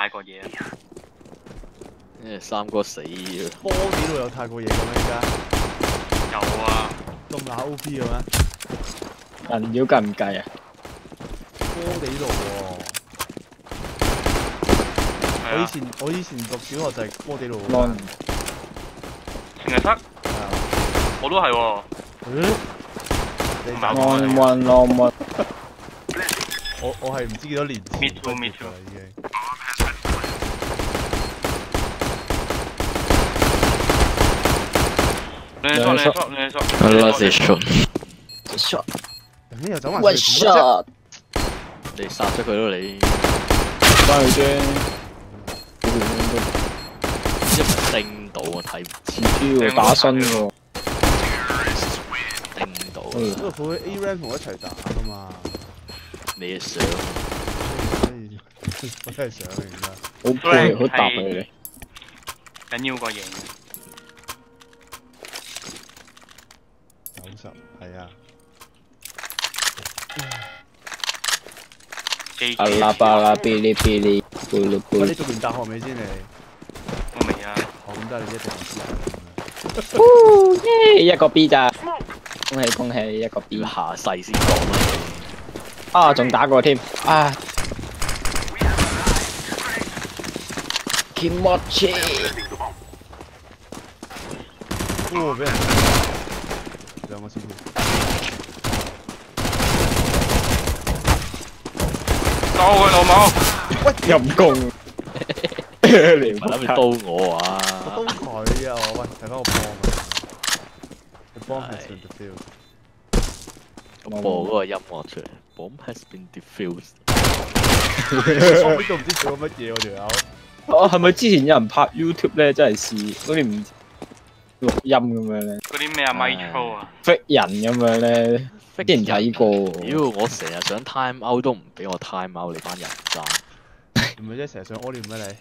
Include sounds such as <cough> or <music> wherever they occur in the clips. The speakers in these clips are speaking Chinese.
泰國嘢啊？三哥死咗，波地度有泰國嘢咁咩？而家有啊，咁乸 O P 嘅咩？人妖計唔計啊？波地度喎，我以前我以前讀小學就係波地度喎。浪成日塞，係啊我都係喎。咦你唔係打浪運浪運，我我係唔知幾多年前 Me too, me too 啦已經。你縮，你縮，你縮。我 lost it shot，人哋又走埋喂出嚟點啫 shot，你殺咗佢咯你，翻去啫。一唔叮到我睇唔唔知喎，打身喎。叮到啊，嗯因為佢會 A rank 同我一齊打噶嘛。你嘅相所以我真係想而家。好攰，好搭佢哋。緊要過贏。阿拉巴拉哔哩哔哩，咕嚕咕喂，你嚕。讀完大學未先你？我未啊，我，咁得你一定有知道。呼耶！一個 B 咋？恭喜恭喜，一個 B 要。下世先講啦啊，仲打過添。啊！Kimochi。哦，俾人兩個 C P。刀佢老母！陰公。你，你唔係諗住刀我我啊？都佢啊！我喂，睇翻個波啊！個 bomb has been defused。我播嗰個音樂出嚟，Bomb has been defused。我呢度唔知做咗乜嘢喎條友。哦，係咪之前有人拍 YouTube 咧，真係試好似唔錄音咁樣咧嗰啲咩啊 Mitro 啊，，fake 人咁樣咧，啲人睇過。屌，我成日想 time out 都唔俾我 time out，你班人渣！唔係即係成日想屙尿咩你？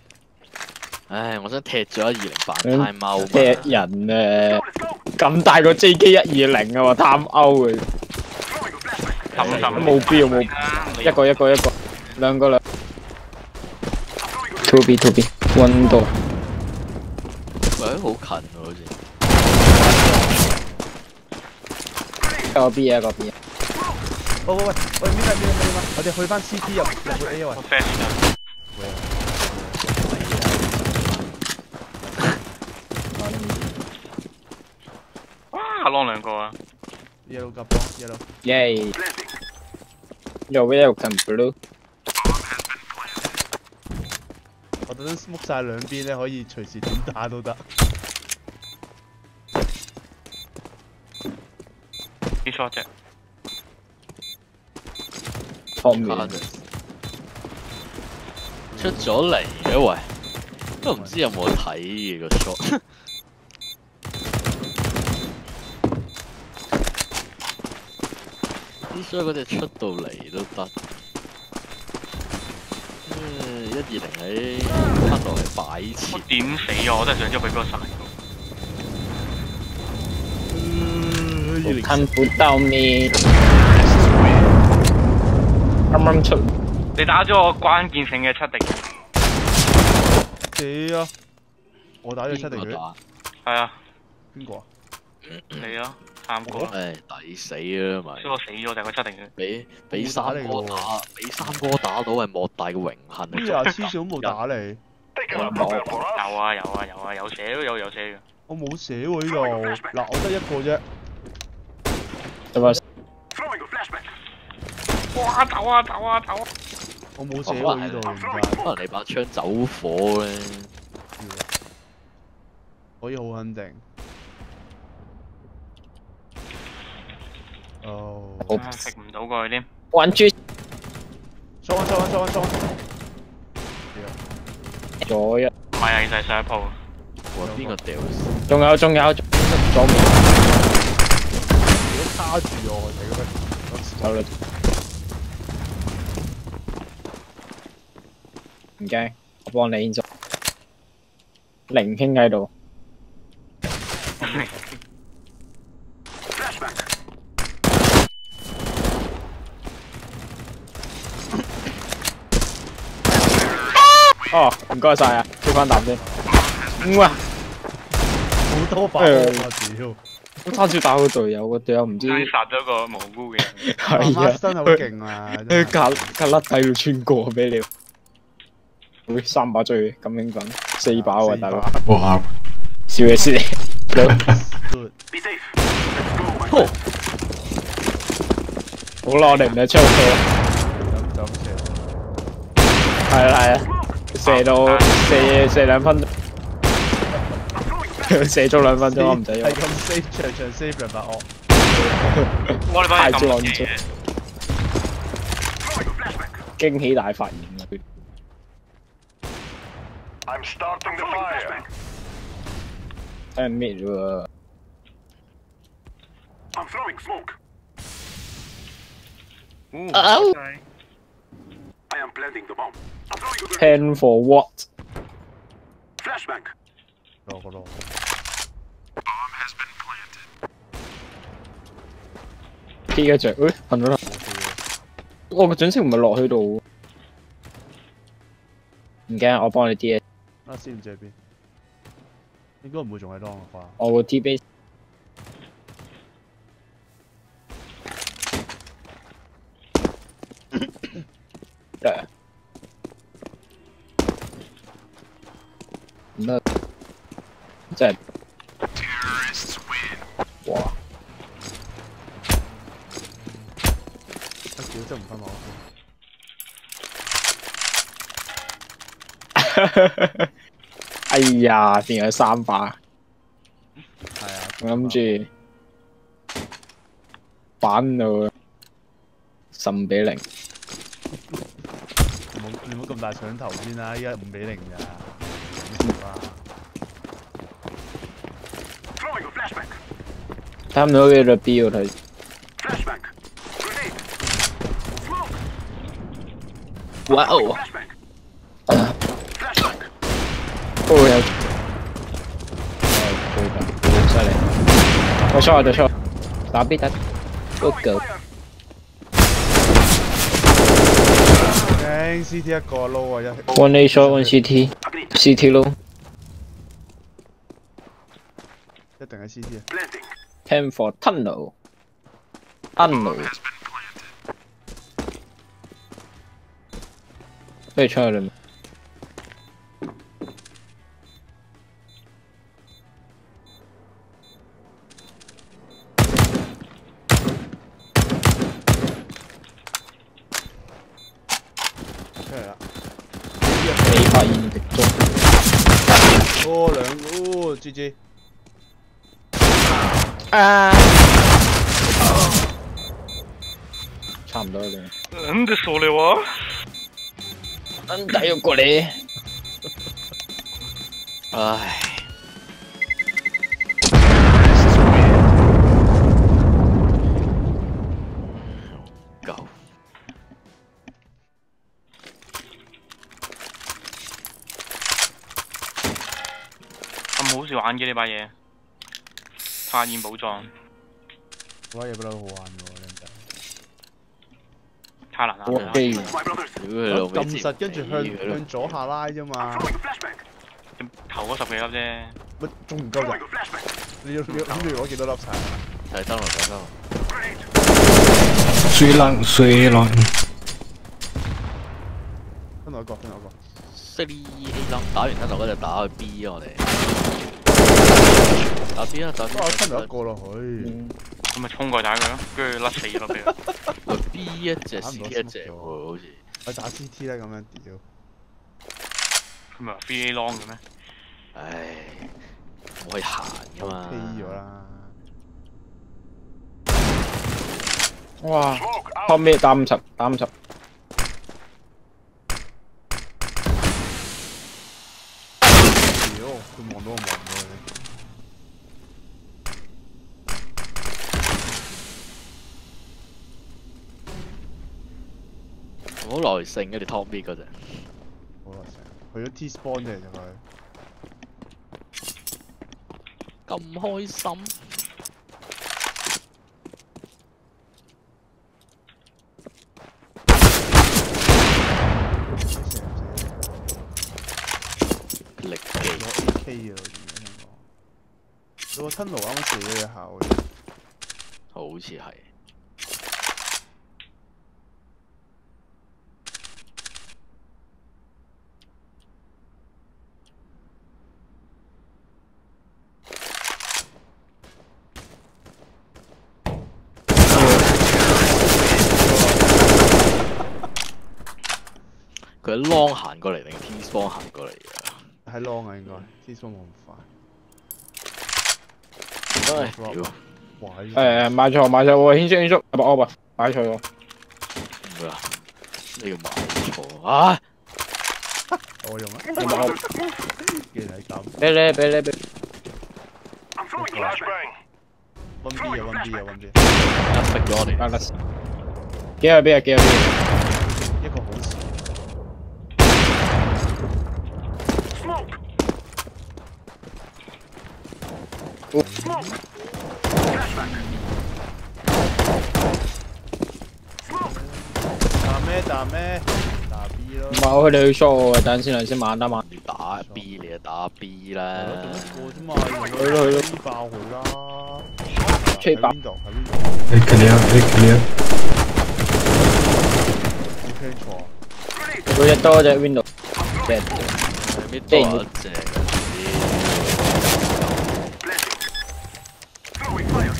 唉，我想踢咗一二零版嗯 time out 踢嘛。人咧，咁大個 JK 一二零啊，話貪歐嘅，氹氹都冇必要冇一個一個一個，兩個兩。Two B two B one 度，喂，好近喎，好似。一個 B 一個 B。喂喂喂喂，邊個邊個邊個？我哋去翻 C T 入入去 A 啊喂我。flash 啊！哇，攞兩個啊！Yellow 夾波，yellow。耶！有 welcome blue，我特登 smoke 晒兩邊咧，可以隨時點打都得。出咗嚟嘅喂，都唔知有冇睇嘅個 shot。之所以嗰隻出到嚟都得。誒一二零喺翻落嚟擺設我，點死啊！我真係想咗佢嗰個殺。二零看不到你。啱啱出，你打咗我關鍵性嘅七滴，死啊！我打咗七定佢，邊個打？係啊，邊個啊？你啊，三個，我唉，抵死啊咪所以！我死咗就係個七定佢。俾俾三哥打，俾三哥打到係莫大嘅榮幸啊！邊日黐線都冇打你，有啊有啊有啊有寫都有有寫嘅。我冇寫喎呢度。嗱，我得一個啫。就話哇！走啊走啊走啊！我冇寫喎呢度，點解？可能你把槍走火咧，可以好肯定。哦。好啊食唔到過去添。玩住收翻收翻收翻收翻。咗一，唔係啊，其實係上一鋪。哇邊個掉？仲有仲有左面如果卡住我，我死咩？走啦，唔驚，我幫你先做。靈兄喺度，哦，唔該晒啊，跳翻啖先。嗯哇，好多把誒我屌！我差少打到隊友，個隊友唔知追殺咗個無辜嘅人。係啊，真係好勁啊！真佢係隔隔甩底要穿過俾你。會三把追咁興奮，四把喎大佬，哇！笑嘅事。good 好啦，我哋唔使出去射，咁就咁射。係啦係啊，射到射射兩分鐘，射足兩分鐘我唔使用係。咁 save 場場 save 兩把惡。我哋班咁太嘅驚喜大發現啊！佢 I'm starting the fire. 睇人咩啫喎？I'm throwing smoke. 哦 I am planting the bomb. I'm. Pen for what？Flashbang. 攞個攞。Bomb has been planted. P 一隻，誒瞓咗啦。我個準星唔係落去度，唔驚，我幫你 D S，啊，先唔知喺邊？應該唔會仲喺當嘅啩？我個 T base。誒唔得，即係 Terrorists win. 哇！<laughs> 哎呀，變咗三把，係啊。我諗住反到十五比零。冇你冇咁大搶頭先啦，依家五比零咋。哇！Throwing a flashbang. 差唔多嘅啦，B 我睇。Flashbang. Grenade. Smoke. 哇哦！Flashbang. Flashbang. 都會有。誒，最近好犀利。我錯，我錯。打 B 打。Go go。Fire. 驚 CT 一個撈啊一。One A shot, one CT。Agreed. CT 咯。一定係 CT 啊！Planting. Ten for tunnel。tunnel。可以出去啦咩？出嚟啦！未發現敵蹤。哦兩哦 GG。啊！差唔多啦。なんでそれは なんだよこれ。唉，夠咁好似<laughs> 玩嘅呢把嘢，發現寶藏，嗰嘢不嬲好玩喎， 靚仔。太難啦！我實跟住向向左下拉啫嘛.頭嗰十幾粒啫，乜仲唔夠 flashbang. 你要你要諗住攞幾多粒柴？睇燈籠睇燈籠，Grenade. 水冷水冷，分我一個，分我一個。識啲 A 燈打完燈籠嗰就打去 B 啊我哋，打 B 啊打 B 我分啊咗一個落去，嗯咁咪衝過打佢咯，跟住甩死咯俾佢。B <laughs> 一隻 C 到一隻喎好似，我打 CT 啦咁樣屌。佢咪話 three A long 嘅咩？唉，我可以行噶嘛 K 咗啦。哇後尾打五十，打五十。屌，佢望到我望到佢。好耐性嘅你 top B 嗰陣，好耐性，去咗 T spawn 啫，就佢。咁開心。K 嘅咯，聽講。佢個吞爐啱啱射咗一下喎。好似係。佢喺 long 行過嚟定 T spawn 行過嚟嘅？喺 long 啊應該，T spawn 冇咁快。唉，drop 屌，哇！呢誒買錯買錯喎，軒叔軒叔，阿伯阿伯買錯喎。唔會啊！你要買錯啊！我用啊，阿伯阿伯既然係咁俾你俾你俾。I'm throwing flashbang.，one B 啊 one B 啊 one B，一逼咗我哋，得啦。幾有邊啊幾有邊？一個好事。Smoke. Oh. Smoke. Flashbang. Smoke. 打咩打咩？打 B 咯唔。係我佢哋去 short 我嘅，等陣先啦，先慢得慢。你打 B 你就打 B 啦係。咯，做乜過啫嘛？去咯去咯飛爆佢啦！吹爆喺邊度？喺邊度 A clear, A clear.？OK 錯。Grenade. 佢只多隻 window，即係咩多一隻嗰 Blessing. Throwing fire.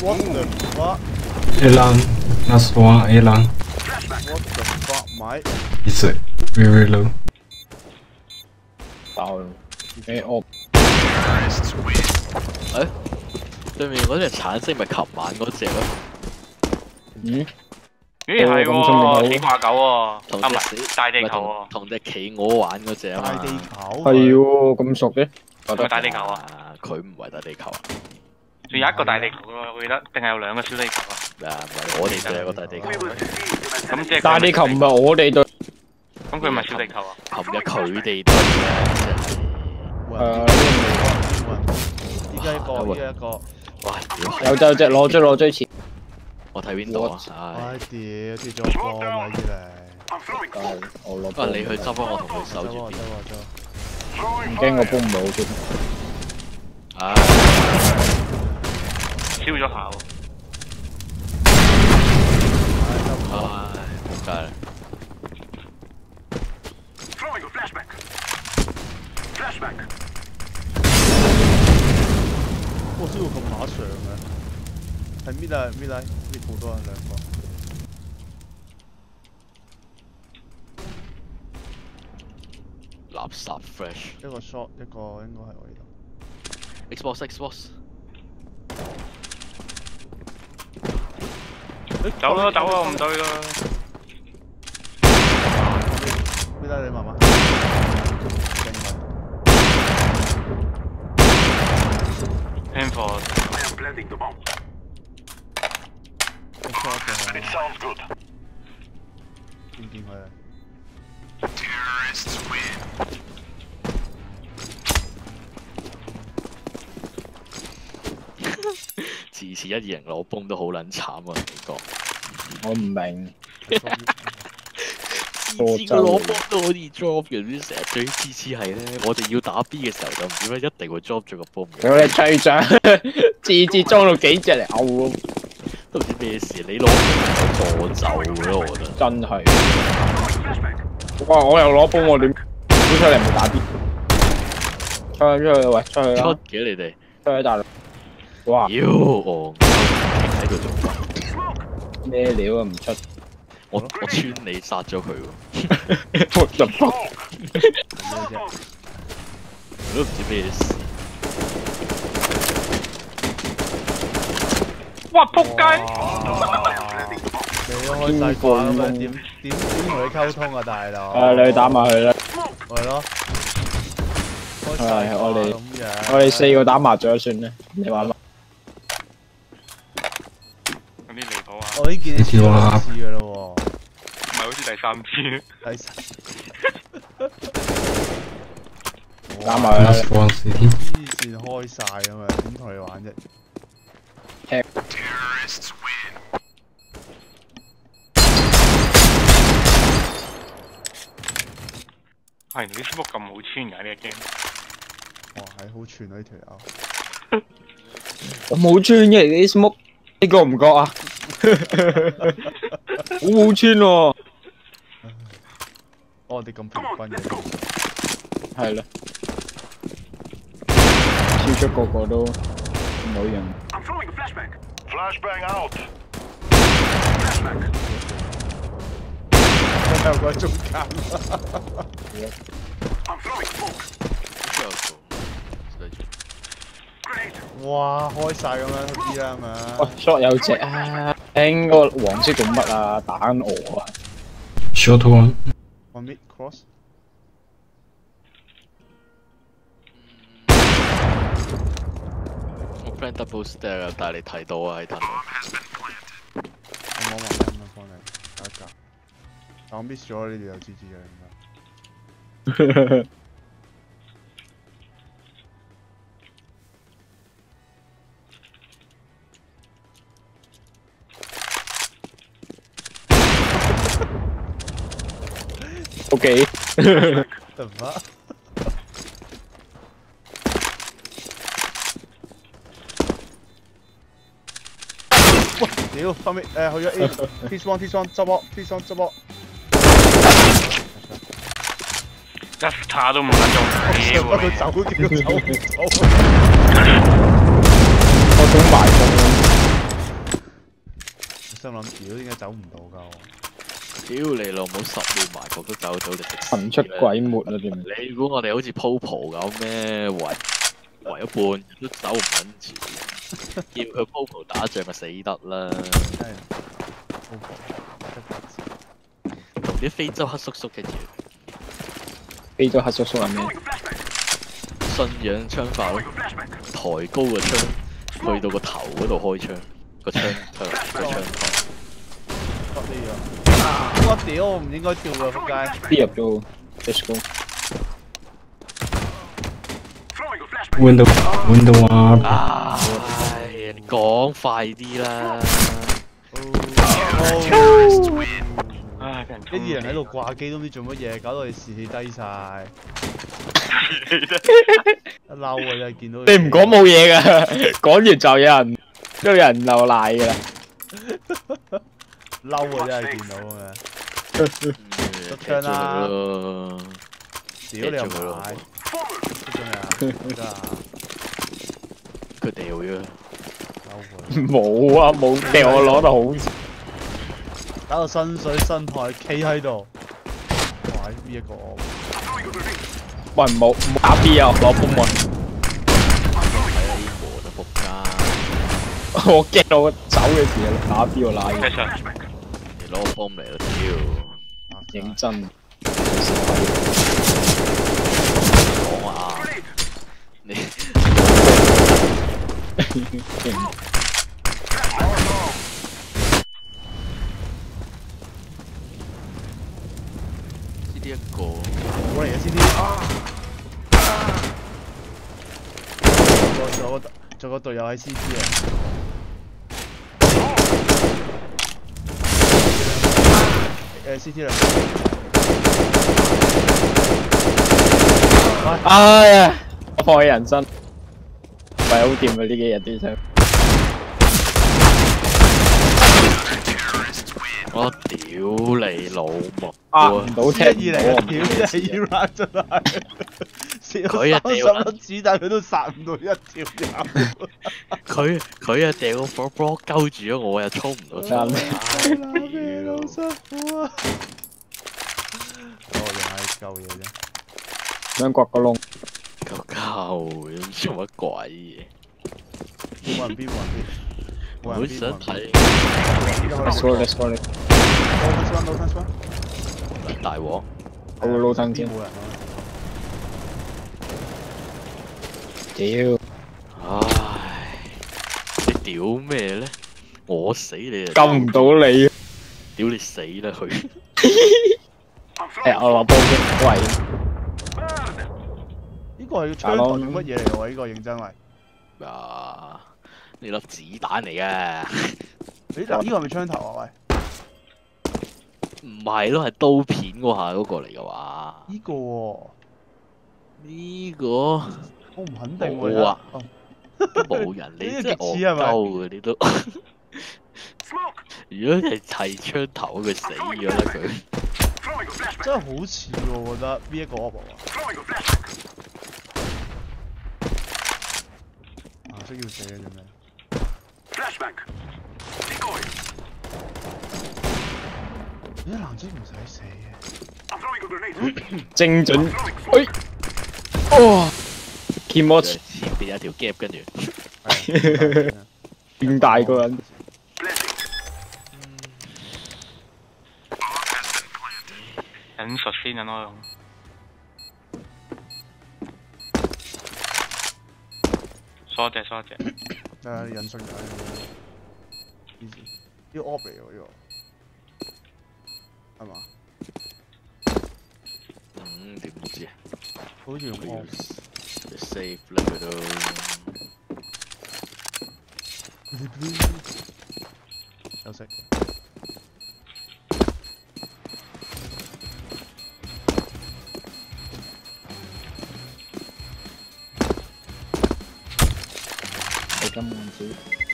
What the fuck? Last one. What the fuck, mate? It's uh, very low. 爆咯。誒我哎？對面嗰隻橙色咪琴晚嗰隻咯，嗯咦係咁聰明好喎，死掛狗喎，同啊唔隻係大地球喎，同隻企鵝玩嗰隻啊嘛。大地球。係喎咁熟嘅，覺係咪大地球啊？啊！佢唔係大地球啊！仲有一個大地球喎，我記得，定係有兩個小地球啊？嗱，唔係我哋就有個大地球咁即係大地球唔係我哋對，咁佢咪小地球啊？琴日佢哋對嘅，即係冇誒人冇人依家一個，依家一個。哇！有就隻攞追攞追前，我睇邊度啊？唉，唉屌，跌咗波啊呢啲嚟。我攞啊波。你去執啊！我同佢守住邊。走啊走。唔個 fire. 波唔係好準。唉，燒咗下喎，唉，仆街啦. Flashbang. 哇！燒到咁馬上嘅，係搣啊搣啊搣好多啊兩個。垃圾 fresh 一個 shot，一個應該係我呢度。Xbox Xbox 走啦走啦，唔對啦，搣啦你慢慢。勁啊 Aim for I am planting the bomb. It 係 sounds good.！Terrorists win. 一贏攞崩都好撚慘啊！美國我唔明，次次攞崩都可以 drop 嘅，唔知成日最次次係咧，我哋要打 B 嘅時候就唔知解一定會 drop 咗個崩嘅，屌你吹脹，<laughs> 次次裝到幾隻嚟嘔喎，都唔知咩事。你攞助咒咯，我覺得。真係。哇！我又攞波，我點搬出嚟唔打 B？出去出去喂，出去出啦！嘅你哋，出去大陸。哇！妖戇咩料啊？唔出。我我穿你殺咗佢喎？我都唔知咩事。哇仆街！哇！你都開晒掛咁樣，點點點同你溝通啊，大佬？誒，你去打埋佢啦！係咯，開晒係我哋。我哋四個打麻雀算啦，你玩嘛？有啲離譜啊！我已經見你試過兩次噶啦喎，唔係好似第三次，係打埋佢啦！Last one city. 黐線開晒咁樣，點同你玩啫？Terrorists win. 係啲 smoke 咁好穿㗎呢個 game，哇，係好串啊呢條友。我冇穿嘅啲 smoke，你覺唔覺啊？好好穿喎，哦，我哋咁平均嘅，係啦，超出個個都冇人。I'm throwing a flashbang. Flashbang out. Flashbang. 真係個中間。I'm throwing smoke. 之後做繼續 Grenade. 哇，開晒咁樣啲啦，係咪啊？喂，shot 有隻啊！聽個黃色做乜啊？打緊我啊！Short one. One mid cross。我 plan double stack 啊，但係你睇到啊喺騰我摸埋咁樣幫你搞一搞。但我 miss 咗呢條有 G G 嘅。<laughs> 得唔得？喂，屌，後尾誒去咗 A，Please one Please one 執波，Please one 執波。一塔都唔撚中，屌你！不過走屌走唔走。我想埋伏心諗屌點解走唔到㗎我？屌你老母十年埋伏都走到，你神出鬼沒啊！點？<laughs> 你估我哋好似 Popo 咁咩？圍圍一半都走唔撚住，叫佢 Popo 打仗咪死得啦！同啲非洲黑叔叔嘅住非洲黑叔叔係咩.信仰槍法咯.抬高個槍，去到個頭嗰度開槍，個槍頭個槍頭。得呢樣。我屌，我唔應該跳嘅，仆街。B 入咗，let's go。Throwing a flashbang. Window. Window up. 唉，你講快啲啦！哦唉，俾人衝一啲人喺度掛機都唔知做乜嘢，搞到你士氣低晒。一嬲啊！真係見到你唔講冇嘢㗎，<laughs> 講完就有人，都有人流奶㗎啦。<laughs> 嬲啊！真係見到啊！得槍啦咯，屌你又唔踢咗佢咯買，出咗未啊？得啊！佢掉咗。嬲佢，冇啊，冇掉我攞得好。搞到身水身汗，企喺度。哇！呢一個我 I'm throwing a grenade. 喂，冇冇打 B 啊，攞風雲。睇下呢個就仆街，我驚我走嘅時候打 B 我賴，Yes sir，你攞個 bomb 嚟啦，屌！<laughs> 認真。講啊，你呢啲一個我嚟嘅 C T 啊！仲有個仲有個隊友喺 C T 啊！誒 C T 兩哎呀，我放棄人生，唔係好掂啊！呢幾日啲槍。我屌你老母！啊唔到一二嚟啊！屌真係 E round 真係，射咗三佢啊屌十粒子彈佢都殺唔到一條友。佢佢啊掉個火 block 鳩住咗我，又衝唔到出啱嚟。老味好辛苦啊！我用下啲鳩嘢啫。想掘個窿，夠鳩，唔知做乜鬼嘢。冇人邊冇人邊，冇好人邊想。睇 let's go，let's go，我翻到翻翻。大鑊，我會撈燈先邊。冇人啊！屌，唉！你屌咩咧？我死你啊！救唔到你。屌你死啦佢誒，我話波擊，喂.呢個係槍頭定乜嘢嚟喎？呢個認真係。啊！呢粒子彈嚟嘅，你嗱，呢個係咪槍頭啊？喂，唔係咯，係刀片嗰下嗰個嚟嘅話，呢個喎，呢個我唔肯定会啊，都冇人，你真系恶鸠嘅，你都。<laughs> 如果系提枪头，佢死咗啦佢。真系好似喎，我觉得。边一个阿伯啊？蓝色要死嘅咩？诶，蓝色唔使死嘅。精准。哎，哦。哦 k i m o 前邊有條 gap，跟住。係啊變大個人!忍術先啊，我用。疏隻疏隻，得啊，引述嘅。easy，呢個 op 嚟喎呢個，係嘛？嗯。點知啊？好似用。Save 啦佢都。休息。係咁樣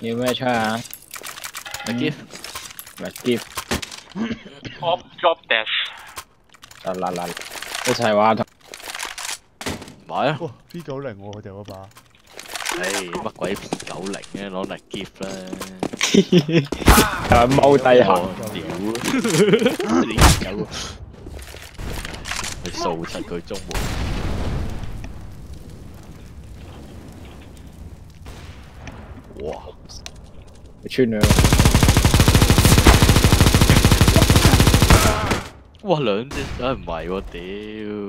子。要咩槍啊？阿 Gift 咪 gift drop drop dash，就嗱嗱一齊玩同買啊！哇！P 九零喎，佢哋嗰把。唉，乜鬼 P 九零嘅攞嚟 gift 啦！誒踎低行，屌，你有你掃柒佢中門。哇！穿咗。哇，兩隻真係唔係喎，屌！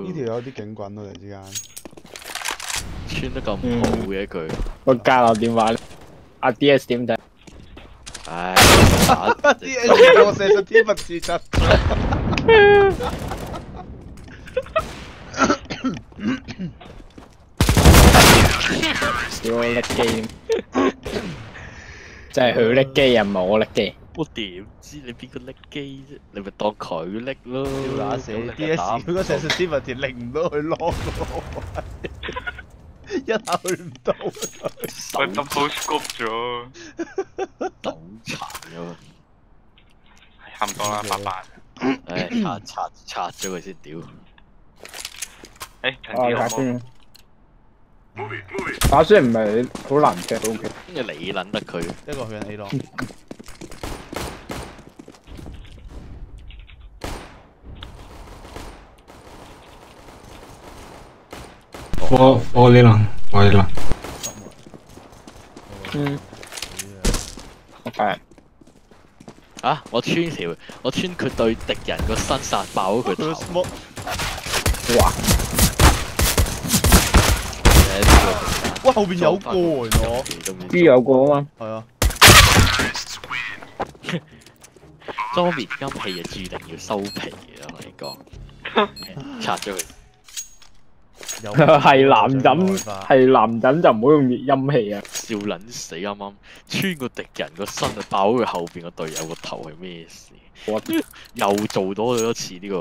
呢條有啲警棍咯，突然之間。穿得咁好嘅佢，個交流電話，阿 D.S 點睇？唉，<laughs> 啲 S 我寫咗天物自質。<laughs> 屌我叻機，真係佢叻機啊，唔係我叻機。我點知你邊個拎機啫？你咪當佢拎咯。屌乸死咁你！D.S 打唔嗰個 sensitivity 令唔到佢 lock 一下去唔到。喂 double scope 咗，鬥殘咗，差唔多啦，拜拜。唉，拆拆拆咗佢先屌。誒，陳啊，子好冇？打先，Move it! Move it! 打先唔係好難踢到嘅。跟住你撚得佢，一個去緊 A 咯。我我呢輪，我呢輪，嗯，OK，啊！我穿條，我穿佢對敵人個身殺爆咗佢。哇，哇後邊有個原來我都唔知 B 有個啊？嘛，係啊，裝面金器就注定要收皮嘅，我同你講，<laughs> 拆咗佢。有。係男人係係男人就唔好用滅音器啊！笑撚死啱啱。穿個敵人個身啊，爆咗佢後邊個隊友個頭係咩事？我 <laughs> 又做多咗一次呢、個。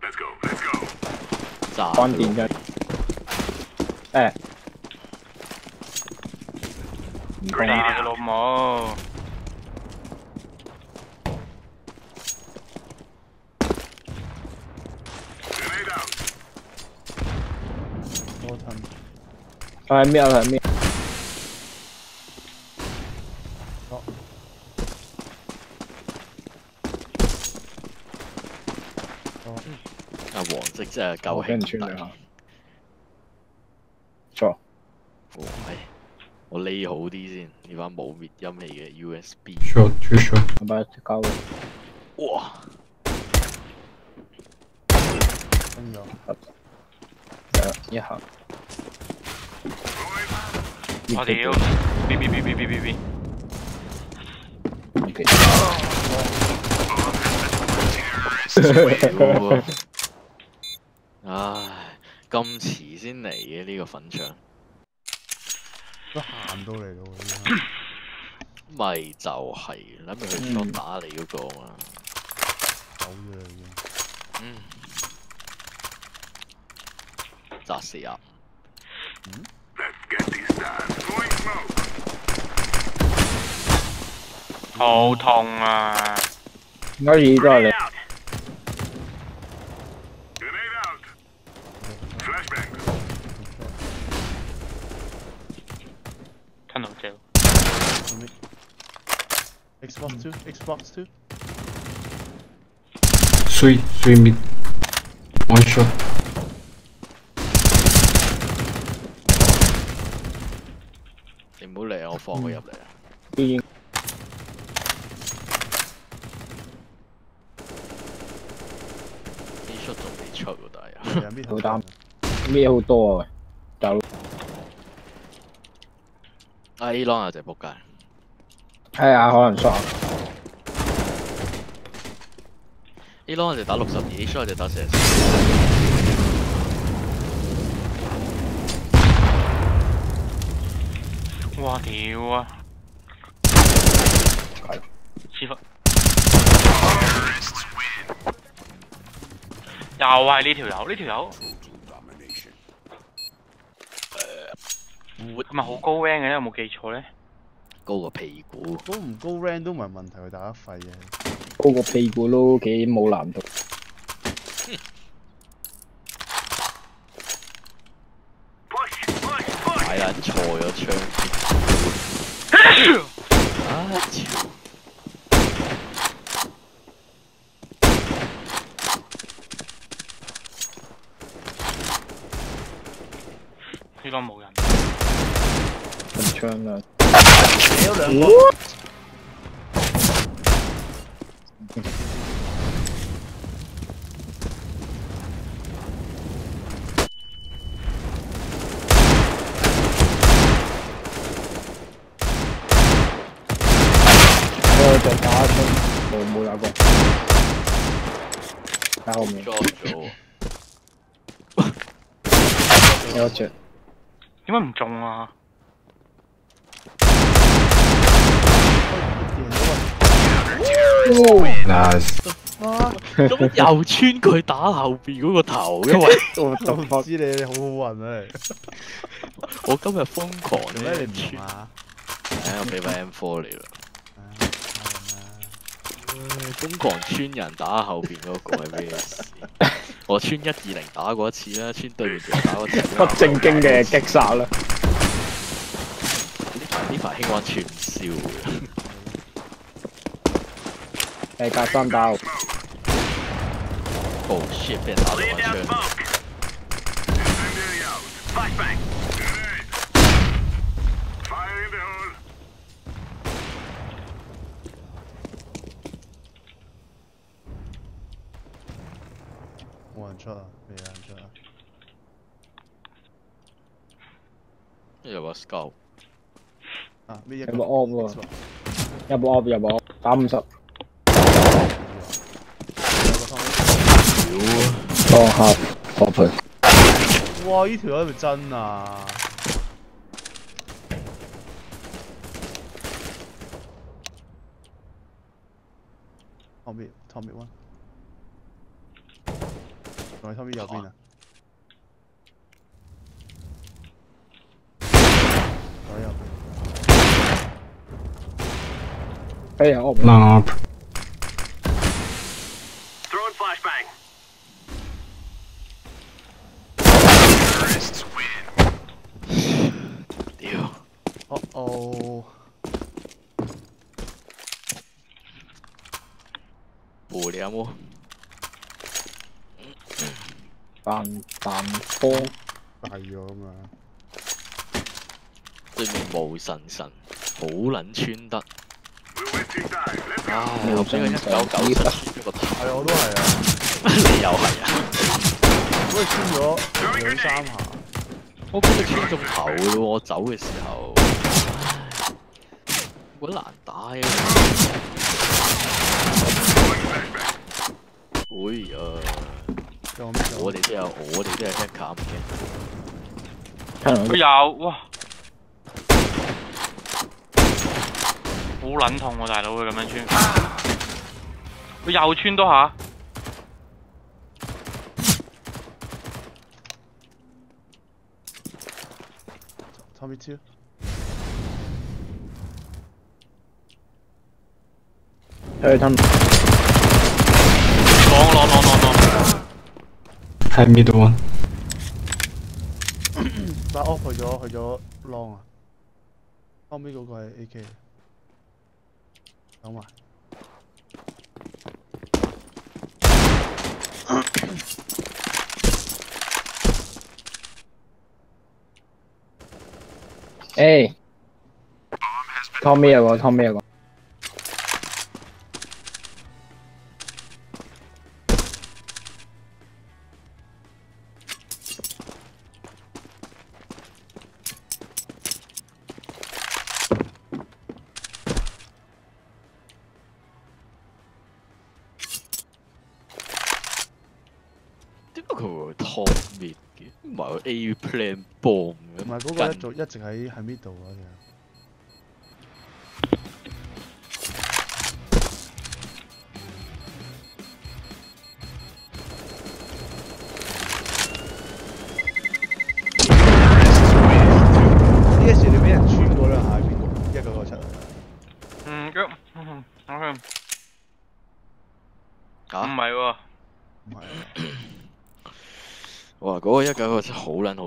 Let's go! Let's 嘅，誒，唔通炸佢老母！Grenade out! 多吞。係咩啊？係咩？啊黃色真係夠我俾人兄弟穿咗下。錯，喂，我匿好啲先，呢把冇滅音器嘅 USB。short too short，係咪交嘅？哇！跟咗。誒一下，我屌！B B B B B B B，OK，屌啊！唉，咁遲先嚟嘅呢個粉腸，都行到嚟咯咪就係諗住去裝打你嗰個嘛。走咗啦已經。嗯，砸死啊.好痛啊！應該已都係你 Xbox Two，three three，one shot。你唔好嚟，我放佢入嚟。啊 shot 仲未出喎，大佬。好啱，咩好多啊？就阿 Elon 又只仆街，系啊，可能 shot。朗有隻打六十二，A shot 有隻打四十。哇屌啊！師傅，又係呢條友，呢條友係咪好高 rank 嘅咧？有冇記錯咧？高個屁股，高唔高 rank 都唔係問題，佢打得廢嘅。高個屁股都幾冇難度。大撚錯咗槍。啊！超呢個冇人，份槍啊！屌兩個，我就打中冇冇打過，喺后面喎。<laughs> 有隻，點解唔中啊？哦 Nice. 咁又穿佢打後邊嗰個頭，<laughs> 因為我我唔知你你好好運啊你。我今日瘋狂做咩你唔穿用，啊？唉，我俾把 M4 你啦，瘋狂穿人打後邊嗰個係咩事？<laughs> 我穿一二零打過一次啦，穿對面條打過一次啦。<laughs> 不正經嘅 <laughs> 擊殺啦！呢排呢排興玩串燒嘅，誒隔三打，哦 shit，俾人打到 Laying 我 down 槍。smoke. Incendiary out. Flashbang. Grenade. Fire in the hole. 冇人出啊，未有人出啊。又話 scout，啊，咩一有個冇 off 喎有冇 off 有冇 off？打五十，有個湯屌，當下破佢。哇！呢條友係咪真啊？Tommy Tommy one，仲喺 Tommy 右邊啊？仲喺右邊。哎呀 Long up. Throwing flashbang. 屌，哦哦，無聊麼？彈彈波，大咗啊嘛！對面無神神，好撚穿得。Go. 我俾個一九九七穿咗個頭，係我都係啊，你又係啊？我係穿咗兩三下。我俾佢穿中頭嘅喎，我走嘅時候，唉，好難打啊！<laughs> 有咩我哋都有，我哋都有。聽到佢有哇，好撚痛喎大佬佢咁樣穿，佢又穿多下，Tommy Two，去吞攞攞攞攞攞，Had middle one. 但 off 去咗去咗 long 啊，后尾嗰个系 AK，等埋。诶，Tommy 有个，Tommy 有个， 嗰個一做一直喺喺 middle 啊，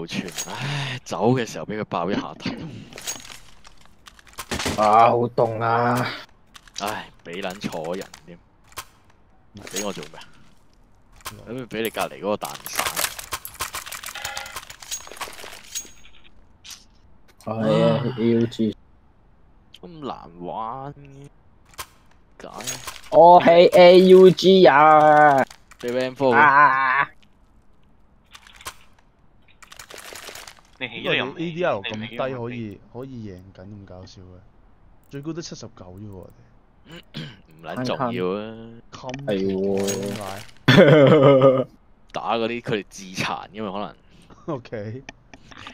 真係好撚好串，唉，走嘅時候俾佢爆一下頭，啊，好凍啊！唉，俾撚坐人添，俾我做咩啊？咁俾你隔離嗰個蛋散，係啊，AUG，咁難玩嘅，解我係 AUG 啊！俾 Van 科啊！你起因為咗又唔 A.D.L. 咁低可以可以贏緊咁搞笑嘅，最高得七十九啫喎，唔撚重要啊！哋。係喎 <laughs> 打嗰啲佢哋自殘，因為可能？<laughs> O.K.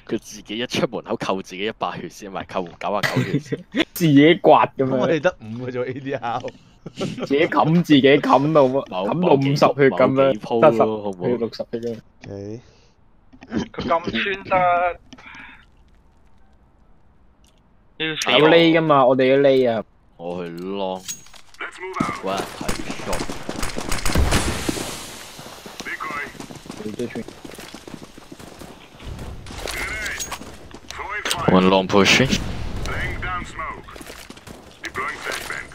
佢自己一出門口扣自己一百血先，唔係扣九啊九血先。<laughs> 自己刮咁樣，咁我哋得五個啫喎 A.D.L. 自己冚自己冚到某冚到五十血咁某幾鋪樣，得十咯好唔好血六十血啫。佢咁穿得，要死有匿噶嘛？我哋要匿啊！我去.揾人睇 shot，Decoy. 你都穿.揾 long push。Laying down smoke. Deploying flashbang.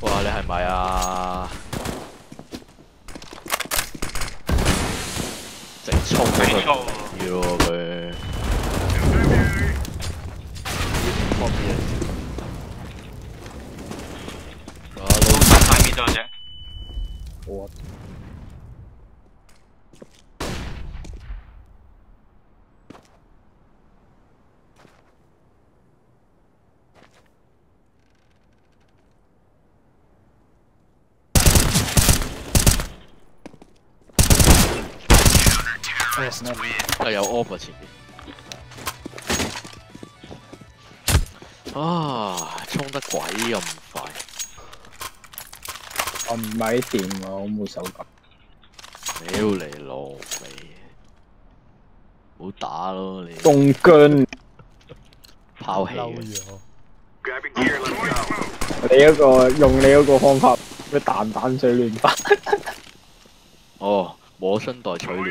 哇！你係咪啊？直衝死嗰錯個要喎佢 Incendiary. 方便。啊太面咗啫，我啊有 off 啊前邊。啊！衝得鬼咁快，我唔係掂啊！我冇手感。屌你老味！好打咯你，凍僵，拋棄嘅。嬲咗。Grabbing gear. Let's go. 你嗰個用你嗰個方法，咩彈彈水亂發。哦，摸身袋取暖。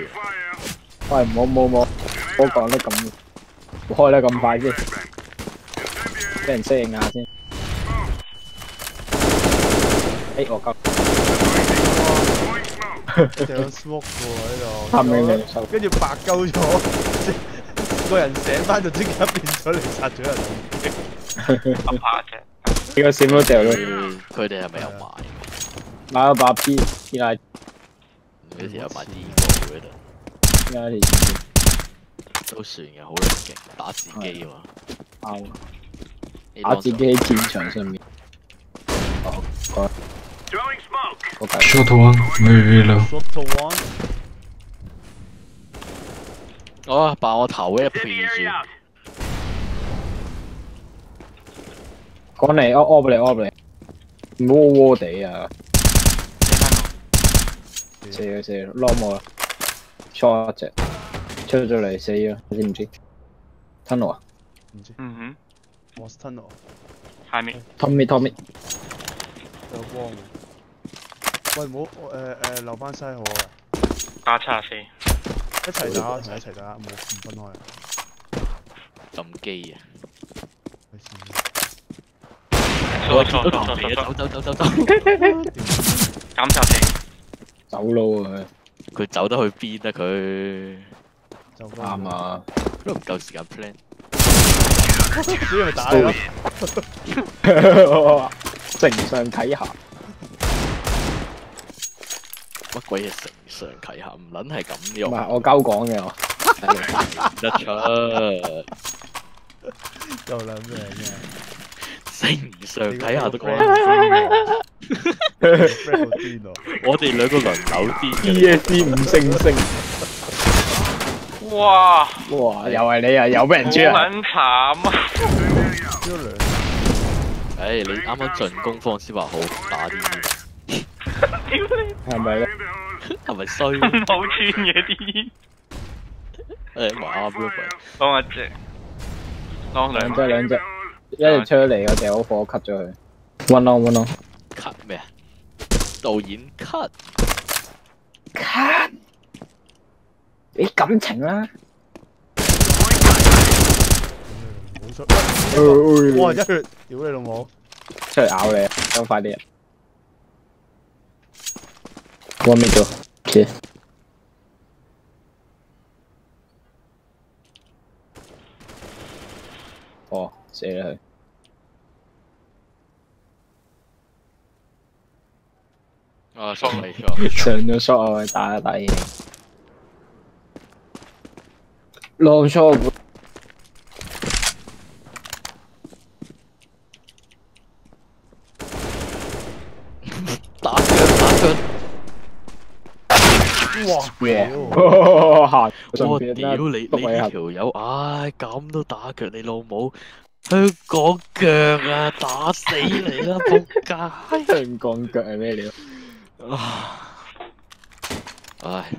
Fire. 喂，唔好唔好唔好，唔好講得咁，唔好開得咁快先，Flashbang. 俾人適應下先。誒，我急，Throwing smoke. 就有 smoke 喎喺度，探命令手，跟住白鳩咗，即個人醒翻就即刻變咗嚟殺咗人。揼下啫。呢個閃都掉咗，佢佢哋係咪有買？買咗把 B B 拉，佢哋有買 D 都算嘅，好难嘅打自己喎，打自己喺战场上面。shoot to one，move to one。哦，把我头一皮住。赶嚟，我屙唔嚟，屙唔嚟，唔好窝地啊！射啊，射啦，落冇啦。錯一隻，出咗嚟死咗，知唔知？tunnel 啊唔知嗯 What's tunnel 哼，下面，Tommy Tommy，有光喎。喂，唔好誒誒留翻西好啊！打七十四，一齊打，同一齊打，唔好唔分開啊！撳機啊！費事錯錯錯都同你啊！錯錯錯，走走走走走，減 <laughs> 七十四，走佬啊，佢走得去邊啊？佢就啱！啊！都唔夠時間 plan。主要咪打你咯，<laughs> 正常睇下，乜鬼嘢成上啟下？唔撚係咁唔用，係我鳩講嘅我，得出又兩咩嘅？<laughs> 成上睇下都講。friend 好癲喎！我哋兩個輪流啲嘅，E.S.C 五星星，哇，哇！又係你啊，又俾人好追啊！撚慘啊！呢個兩唉，你啱啱進攻方先話好打啲，屌你，係咪咧？係咪衰？咁好串嘅啲，誒，麻啱咯，咪當一隻，當兩兩隻兩隻，一隻出嚟我掉好火 cut 咗佢，one on one on。cut 咩啊？導演 cut，cut，俾感情啦！哇！一血，屌你老母！出嚟咬你，咁快啲啊！One minute 咗，切。哦，死啦佢！啊，上嚟咗，上咗 shot 啊，打一打嘢。long shot 打腳打腳，哇！<laughs> 我屌你你呢條友，唉咁都打腳你老母，香港腳啊，打死你啦，仆街！香港腳係咩料？唉，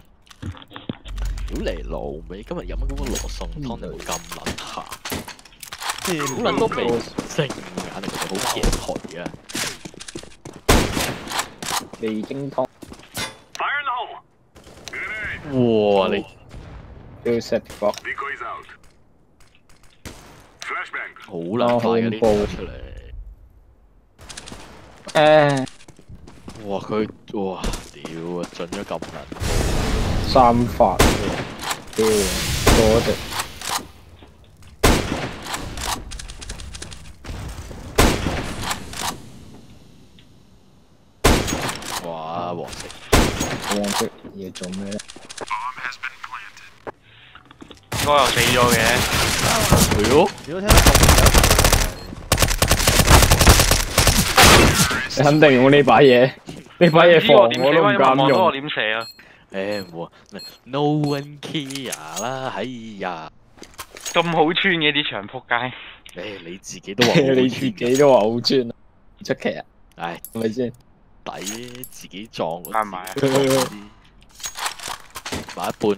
屌你老味，今日飲乜咁嘅羅宋湯，你會咁撚鹹？好撚都未食，眼嚟就好甜台啊！味精湯 Fire in the hole. Grenade. 哇，你都要 set 個好撚快嘅呢恐怖啲出嚟。誒哇！佢哇屌啊，進咗咁撚，三發喎，屌多隻哇！黃色黃色嘢做咩咧？應該又死咗嘅，係咯，如果聽到你肯定用呢把嘢，呢把嘢防我唔敢用我用。點射啊！誒冇啊，no one care 啦，哎呀，咁好穿嘅啲場撲街，誒你自己都話好 <laughs> 你自己都話好專啊，唔出奇啊，唉。係咪先？抵自己撞個啱埋啊。自己買一半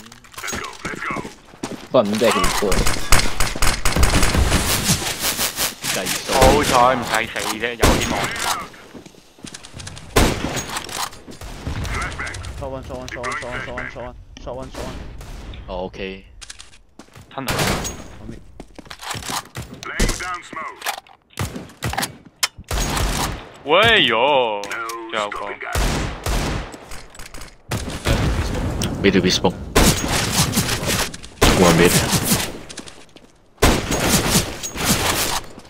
唔知系几多，好彩唔使死啫，有希望。shot one shot one ok one shot wedobesto，be smoke。mid.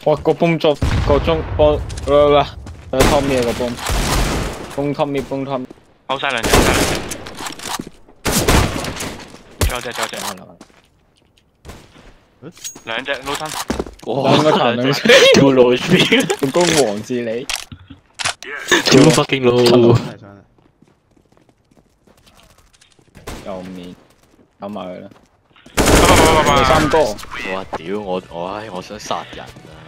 哇！個 boom 作個中波啦啦，誒 Tommy 個 boom，崩 Tommy 崩 Tommy，好曬兩隻，仲有隻，仲有隻，兩隻老身，哇！兩個殘兩隻，叫老鼠，用公王治理，屌 fucking 老，又面，搞埋佢啦〜不不不拜拜拜三哥，哇屌我我唉我想殺人啊！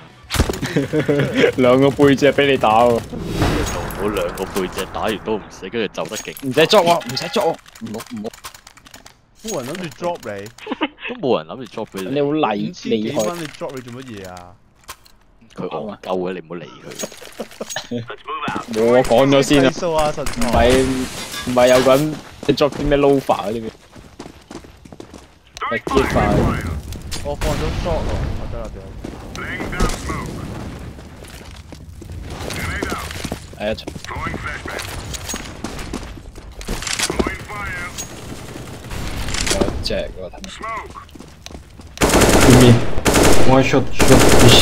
兩個背脊俾你打喎，我兩個背脊打完都唔死，跟住走得勁，唔使捉我，唔使捉我，唔好唔好，冇人諗住 drop 你，都冇人諗住 drop 俾你你好。厲五千幾厲害，你 drop 你做乜嘢啊？佢戇鳩嘅，你唔好理佢。冇我講咗先啊計，數啊，神唔台。係唔係有個人你捉啲咩 lofa 嗰啲咩？力擊快，我放咗 shot 咯，我得啦，屌。Laying down smoke. Grenade out. 係啊，Throwing flashbang. Throwing fire. 有隻我睇。Smoke. Give me one shot, shot, fish.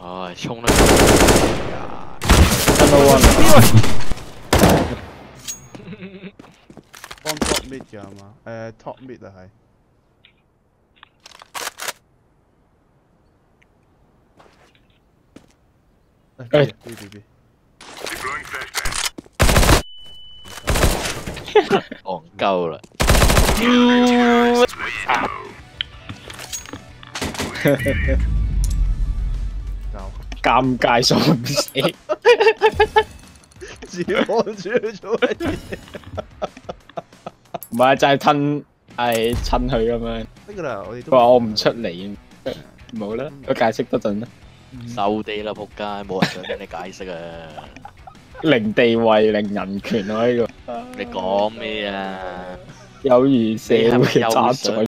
唉，衝啦！Number one，幫 drop mid 嘛？誒、top mid 啊係。哎，B B B。<laughs> 戇鳩啦！尴尴尬丧尸，<laughs> <laughs> 自我主做乜嘢？唔係就係吞係趁佢咁樣。得噶啦，我哋都。佢話我唔出嚟，冇啦，我解釋得陣啦。收地啦，仆街！冇人想聽你解釋啊！零地位、零人權啊！呢個你講咩啊？有如社會你係咪又渣想滓。